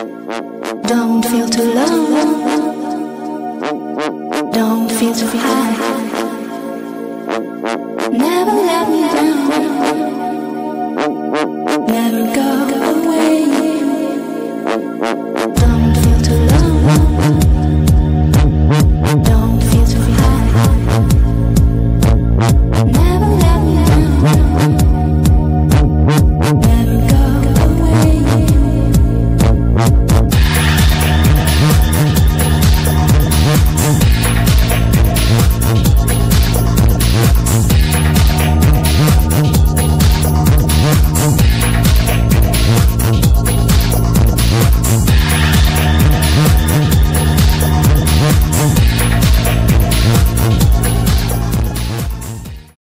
Don't feel too low. Don't feel too high. Never let me down. Never go.